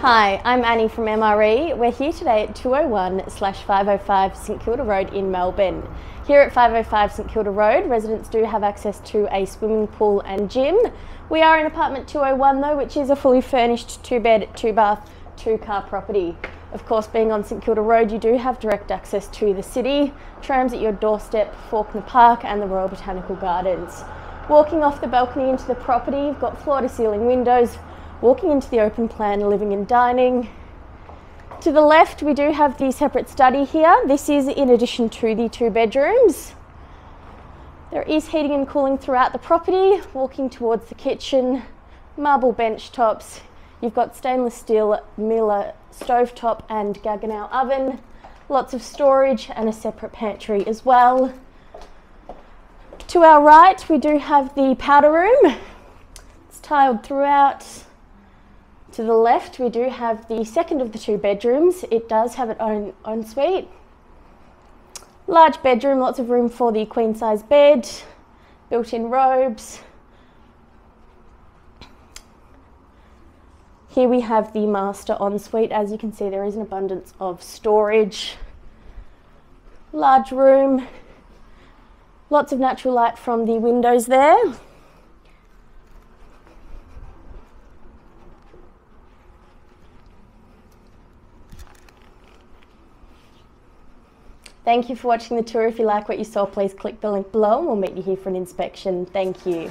Hi, I'm Annie from MRE. We're here today at 201 slash 505 St Kilda Road in Melbourne. Here at 505 St Kilda Road, residents do have access to a swimming pool and gym. We are in apartment 201 though, which is a fully furnished two bed, two bath, two car property. Of course, being on St Kilda Road, you do have direct access to the city, trams at your doorstep, Fawkner Park and the Royal Botanical Gardens. Walking off the balcony into the property, you've got floor to ceiling windows, walking into the open plan living and dining. To the left, we do have the separate study here. This is in addition to the two bedrooms. There is heating and cooling throughout the property. Walking towards the kitchen, marble bench tops. You've got stainless steel Miele stovetop and Gaggenau oven. Lots of storage and a separate pantry as well. To our right, we do have the powder room. It's tiled throughout. To the left, we do have the second of the two bedrooms. It does have its own ensuite. Large bedroom, lots of room for the queen size bed, built in robes. Here we have the master ensuite. As you can see, there is an abundance of storage. Large room, lots of natural light from the windows there. Thank you for watching the tour. If you like what you saw, please click the link below and we'll meet you here for an inspection. Thank you.